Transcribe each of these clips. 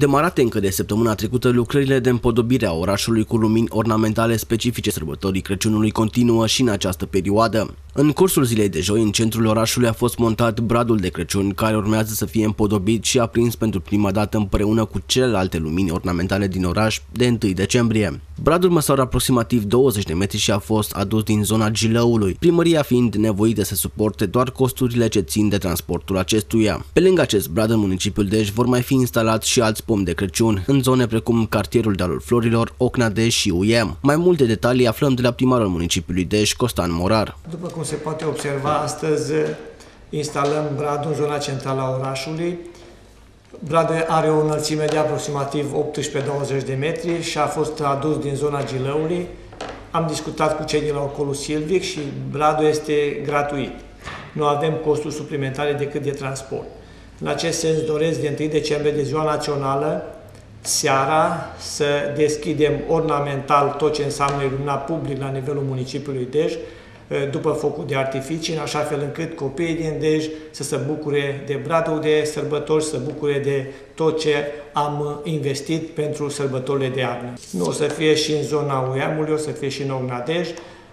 Demarate încă de săptămâna trecută, lucrările de împodobire a orașului cu lumini ornamentale specifice sărbătorii Crăciunului continuă și în această perioadă. În cursul zilei de joi, în centrul orașului a fost montat bradul de Crăciun, care urmează să fie împodobit și aprins pentru prima dată împreună cu celelalte lumini ornamentale din oraș de 1 decembrie. Bradul măsoară aproximativ 20 de metri și a fost adus din zona Gilăului, primăria fiind nevoită să suporte doar costurile ce țin de transportul acestuia. Pe lângă acest brad în municipiul Dej vor mai fi instalați și alți pomi de Crăciun, în zone precum cartierul Dealul Florilor, Ocna Dej și UEM. Mai multe detalii aflăm de la primarul municipiului Dej, Costan Morar. După cum se poate observa, astăzi instalăm bradul în zona centrală a orașului. Bradul are o înălțime de aproximativ 18-20 de metri și a fost adus din zona Gilăului. Am discutat cu cei de la Ocolul Silvic și bradul este gratuit. Nu avem costuri suplimentare decât de transport. În acest sens doresc de 1 decembrie de ziua națională, seara, să deschidem ornamental tot ce înseamnă ilumina public la nivelul municipiului Dej, după focul de artificii, în așa fel încât copiii din Dej să se bucure de bradul de sărbători, să se bucure de tot ce am investit pentru sărbătorile de iarnă. Nu o să fie și în zona Uiamului, o să fie și în Ognadej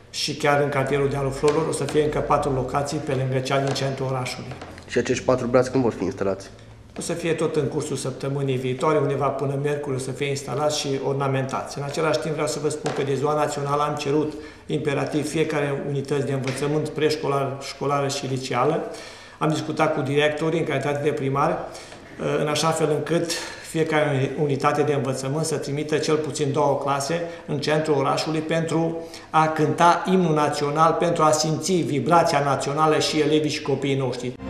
și chiar în cartierul Dealul Florilor o să fie încă patru locații pe lângă cea din centrul orașului. Și acești patru brați când vor fi instalați? O să fie tot în cursul săptămânii viitoare, undeva până miercuri o să fie instalați și ornamentați. În același timp vreau să vă spun că de ziua națională am cerut imperativ fiecare unități de învățământ preșcolar, școlară și liceală. Am discutat cu directorii în calitate de primar, în așa fel încât fiecare unitate de învățământ să trimită cel puțin două clase în centrul orașului pentru a cânta imnul național, pentru a simți vibrația națională și elevii și copiii noștri.